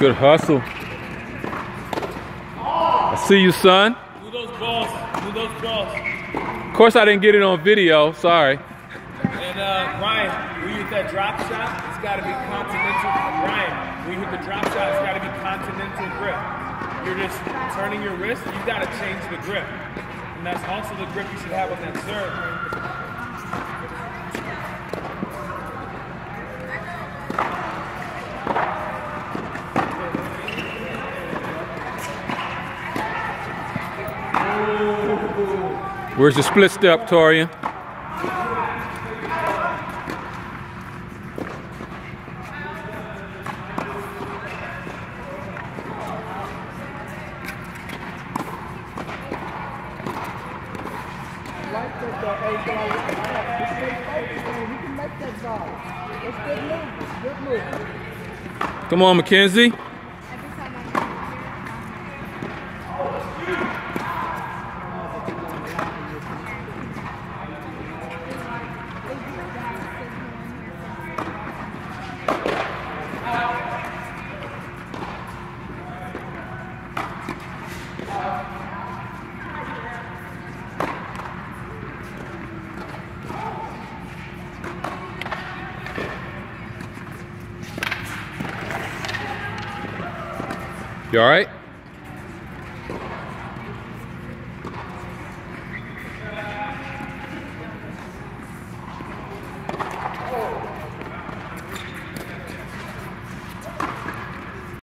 Good hustle. I see you, son. Move those balls. Move those balls. Of course, I didn't get it on video. Sorry. And uh, Ryan, you hit that drop shot, it's got to be continental. Ryan, you hit the drop shot, it's got to be continental grip. You're just turning your wrist. You got to change the grip, and that's also the grip you should have on that serve. Where's the split step, Torian? like that though. Hey, so I like that. It's good focus, man. He can make that ball. It's good split step, move. Come on, Mackenzie. You all right?